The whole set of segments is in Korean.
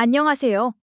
안녕하세요.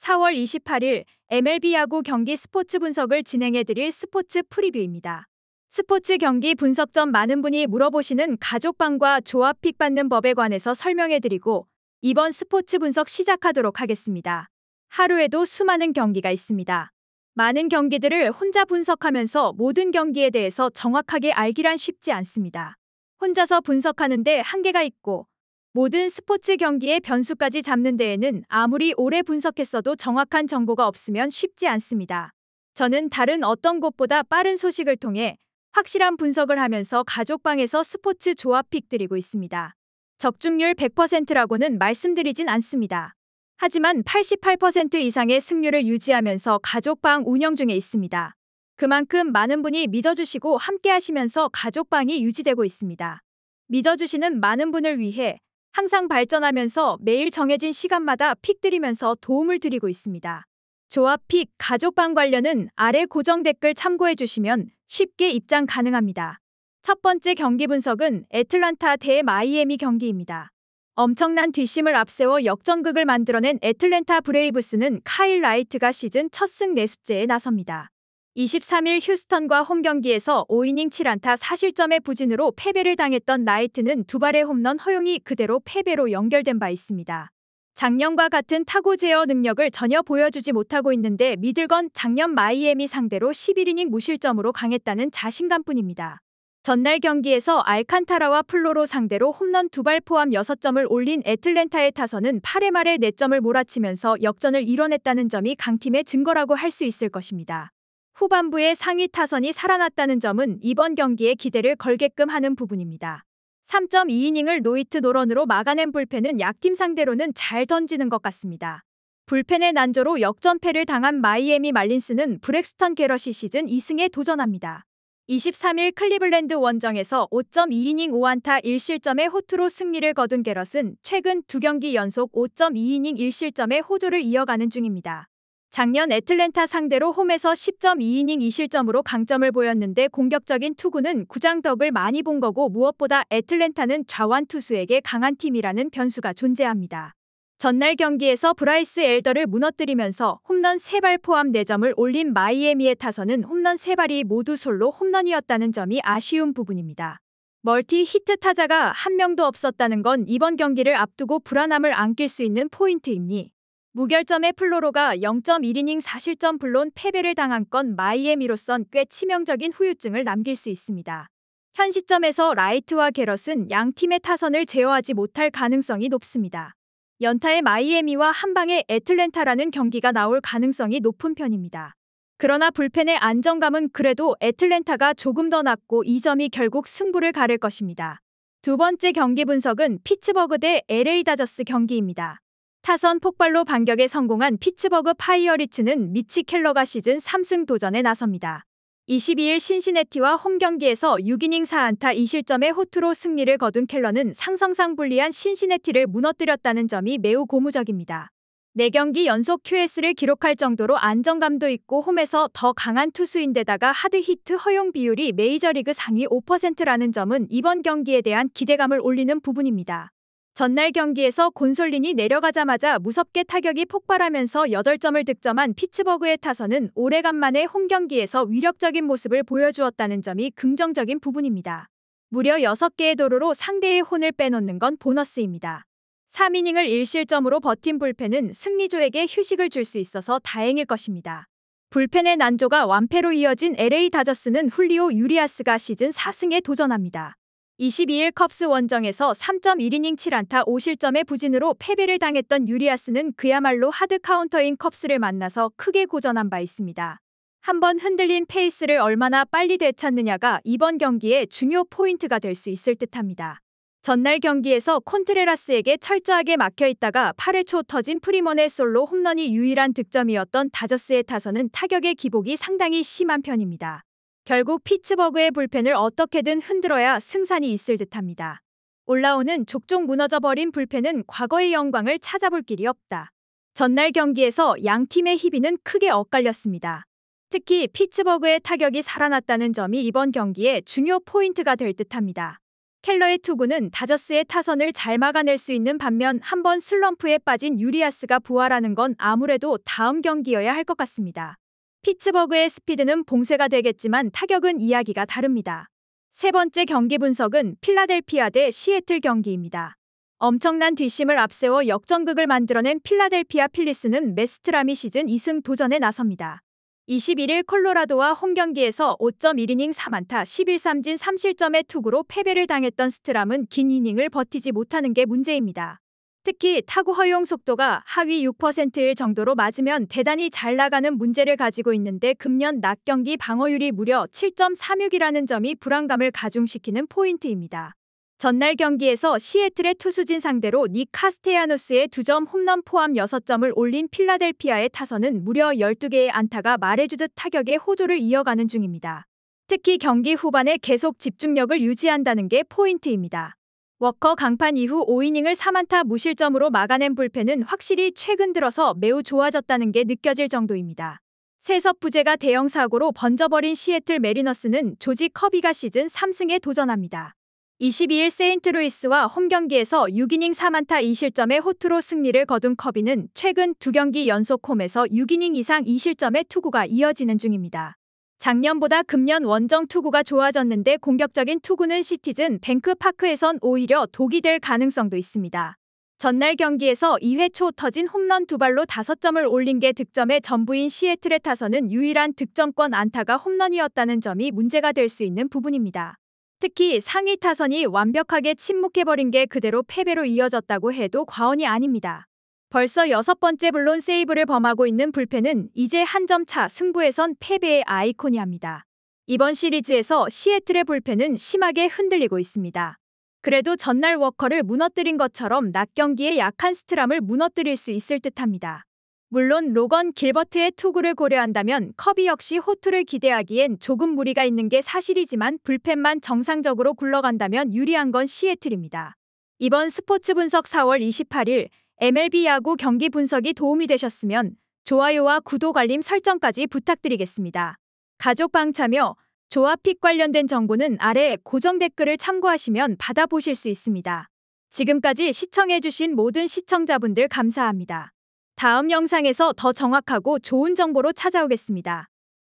4월 28일 MLB 야구 경기 스포츠 분석을 진행해드릴 스포츠 프리뷰입니다. 스포츠 경기 분석 전 많은 분이 물어보시는 가족방과 조합픽 받는 법에 관해서 설명해드리고 이번 스포츠 분석 시작하도록 하겠습니다. 하루에도 수많은 경기가 있습니다. 많은 경기들을 혼자 분석하면서 모든 경기에 대해서 정확하게 알기란 쉽지 않습니다. 혼자서 분석하는데 한계가 있고 모든 스포츠 경기의 변수까지 잡는 데에는 아무리 오래 분석했어도 정확한 정보가 없으면 쉽지 않습니다. 저는 다른 어떤 곳보다 빠른 소식을 통해 확실한 분석을 하면서 가족방에서 스포츠 조합 픽 드리고 있습니다. 적중률 100%라고는 말씀드리진 않습니다. 하지만 88% 이상의 승률을 유지하면서 가족방 운영 중에 있습니다. 그만큼 많은 분이 믿어주시고 함께 하시면서 가족방이 유지되고 있습니다. 믿어주시는 많은 분을 위해 항상 발전하면서 매일 정해진 시간마다 pick 드리면서 도움을 드리고 있습니다. 조합 pick 가족방 관련은 아래 고정 댓글 참고해 주시면 쉽게 입장 가능합니다. 첫 번째 경기 분석은 애틀란타 대 마이애미 경기입니다. 엄청난 뒷심을 앞세워 역전극을 만들어낸 애틀랜타 브레이브스는 카일 라이트가 시즌 첫 승 내수째에 나섭니다. 23일 휴스턴과 홈 경기에서 5이닝 7안타 4실점의 부진으로 패배를 당했던 라이트는 두 발의 홈런 허용이 그대로 패배로 연결된 바 있습니다. 작년과 같은 타고 제어 능력을 전혀 보여주지 못하고 있는데 믿을 건 작년 마이애미 상대로 11이닝 무실점으로 강했다는 자신감뿐입니다. 전날 경기에서 알칸타라와 플로로 상대로 홈런 두 발 포함 6점을 올린 애틀랜타의 타선은 8회 말에 4점을 몰아치면서 역전을 이뤄냈다는 점이 강팀의 증거라고 할 수 있을 것입니다. 후반부에 상위 타선이 살아났다는 점은 이번 경기에 기대를 걸게끔 하는 부분입니다. 3.2이닝을 노히트 노런으로 막아낸 불펜은 약팀 상대로는 잘 던지는 것 같습니다. 불펜의 난조로 역전패를 당한 마이애미 말린스는 브랙스턴 게럿이 시즌 2승에 도전합니다. 23일 클리블랜드 원정에서 5.2이닝 5안타 1실점의 호투로 승리를 거둔 게럿은 최근 두 경기 연속 5.2이닝 1실점의 호조를 이어가는 중입니다. 작년 애틀랜타 상대로 홈에서 10.2이닝 2실점으로 강점을 보였는데 공격적인 투구는 구장덕을 많이 본 거고 무엇보다 애틀랜타는 좌완 투수에게 강한 팀이라는 변수가 존재합니다. 전날 경기에서 브라이스 엘더를 무너뜨리면서 홈런 3발 포함 4점을 올린 마이애미의 타선은 홈런 3발이 모두 솔로 홈런이었다는 점이 아쉬운 부분입니다. 멀티 히트 타자가 한 명도 없었다는 건 이번 경기를 앞두고 불안함을 안길 수 있는 포인트입니. 무결점의 플로로가 0.1이닝 4실점 blown 패배를 당한 건 마이애미로선 꽤 치명적인 후유증을 남길 수 있습니다. 현 시점에서 라이트와 게럿은 양 팀의 타선을 제어하지 못할 가능성이 높습니다. 연타의 마이애미와 한방의 애틀랜타라는 경기가 나올 가능성이 높은 편입니다. 그러나 불펜의 안정감은 그래도 애틀랜타가 조금 더 낫고 이 점이 결국 승부를 가를 것입니다. 두 번째 경기 분석은 피츠버그 대 LA 다저스 경기입니다. 타선 폭발로 반격에 성공한 피츠버그 파이어리츠는 미치 켈러가 시즌 3승 도전에 나섭니다. 22일 신시내티와 홈 경기에서 6이닝 4안타 2실점의 호투로 승리를 거둔 켈러는 상성상 불리한 신시내티를 무너뜨렸다는 점이 매우 고무적입니다. 4경기 연속 QS를 기록할 정도로 안정감도 있고 홈에서 더 강한 투수인데다가 하드 히트 허용 비율이 메이저리그 상위 5%라는 점은 이번 경기에 대한 기대감을 올리는 부분입니다. 전날 경기에서 곤솔린이 내려가자마자 무섭게 타격이 폭발하면서 8점을 득점한 피츠버그의 타선은 오래간만에 홈 경기에서 위력적인 모습을 보여주었다는 점이 긍정적인 부분입니다. 무려 6개의 도로로 상대의 혼을 빼놓는 건 보너스입니다. 3이닝을 1실점으로 버틴 불펜은 승리조에게 휴식을 줄 수 있어서 다행일 것입니다. 불펜의 난조가 완패로 이어진 LA 다저스는 훌리오 유리아스가 시즌 4승에 도전합니다. 22일 컵스 원정에서 3.1이닝 7안타 5실점의 부진으로 패배를 당했던 유리아스는 그야말로 hard counter인 컵스를 만나서 크게 고전한 바 있습니다. 한번 흔들린 페이스를 얼마나 빨리 되찾느냐가 이번 경기의 중요 포인트가 될 수 있을 듯합니다. 전날 경기에서 콘트레라스에게 철저하게 막혀 있다가 8회 초 터진 프리먼의 솔로 홈런이 유일한 득점이었던 다저스의 타선은 타격의 기복이 상당히 심한 편입니다. 결국 피츠버그의 불펜을 어떻게든 흔들어야 승산이 있을 듯합니다. 올라오는 족족 무너져버린 불펜은 과거의 영광을 찾아볼 길이 없다. 전날 경기에서 양 팀의 희비는 크게 엇갈렸습니다. 특히 피츠버그의 타격이 살아났다는 점이 이번 경기의 중요 포인트가 될 듯합니다. 켈러의 투구는 다저스의 타선을 잘 막아낼 수 있는 반면 한 번 슬럼프에 빠진 유리아스가 부활하는 건 아무래도 다음 경기여야 할 것 같습니다. 피츠버그의 스피드는 봉쇄가 되겠지만 타격은 이야기가 다릅니다. 세 번째 경기 분석은 필라델피아 대 시애틀 경기입니다. 엄청난 뒷심을 앞세워 역전극을 만들어낸 필라델피아 필리스는 맷 스트람이 시즌 2승 도전에 나섭니다. 21일 콜로라도와 홈 경기에서 5.1이닝 4안타 11삼진 3실점의 투구로 패배를 당했던 스트람은 긴 이닝을 버티지 못하는 게 문제입니다. 특히 타구 허용 속도가 하위 6%일 정도로 맞으면 대단히 잘 나가는 문제를 가지고 있는데 금년 낮 경기 방어율이 무려 7.36이라는 점이 불안감을 가중시키는 포인트입니다. 전날 경기에서 시애틀의 투수진 상대로 닉 카스테야노스의 2점 홈런 포함 6점을 올린 필라델피아의 타선은 무려 12개의 안타가 말해주듯 타격의 호조를 이어가는 중입니다. 특히 경기 후반에 계속 집중력을 유지한다는 게 포인트입니다. 워커 강판 이후 5이닝을 3안타 무실점으로 막아낸 불펜은 확실히 최근 들어서 매우 좋아졌다는 게 느껴질 정도입니다. setup 부재가 대형 사고로 번져버린 시애틀 매리너스는 조지 커비가 시즌 3승에 도전합니다. 22일 세인트루이스와 홈경기에서 6이닝 4안타 2실점의 호투로 승리를 거둔 커비는 최근 두 경기 연속 홈에서 6이닝 이상 2실점의 투구가 이어지는 중입니다. 작년보다 금년 원정 투구가 좋아졌는데 공격적인 투구는 시티즌 뱅크파크에선 오히려 독이 될 가능성도 있습니다. 전날 경기에서 2회 초 터진 홈런 두 발로 5점을 올린 게 득점의 전부인 시애틀의 타선은 유일한 득점권 안타가 홈런이었다는 점이 문제가 될 수 있는 부분입니다. 특히 상위 타선이 완벽하게 침묵해버린 게 그대로 패배로 이어졌다고 해도 과언이 아닙니다. 벌써 여섯 번째 블론 세이브를 범하고 있는 불펜은 이제 한 점 차 승부에선 패배의 아이콘이 합니다. 이번 시리즈에서 시애틀의 불펜은 심하게 흔들리고 있습니다. 그래도 전날 워커를 무너뜨린 것처럼 낮 경기에 약한 스트람을 무너뜨릴 수 있을 듯합니다. 물론 로건 길버트의 투구를 고려한다면 커비 역시 호투를 기대하기엔 조금 무리가 있는 게 사실이지만 불펜만 정상적으로 굴러간다면 유리한 건 시애틀입니다. 이번 스포츠 분석 4월 28일 MLB 야구 경기 분석이 도움이 되셨으면 좋아요와 구독 알림 설정까지 부탁드리겠습니다. 가족 방 참여, 조합픽 관련된 정보는 아래 고정 댓글을 참고하시면 받아보실 수 있습니다. 지금까지 시청해주신 모든 시청자분들 감사합니다. 다음 영상에서 더 정확하고 좋은 정보로 찾아오겠습니다.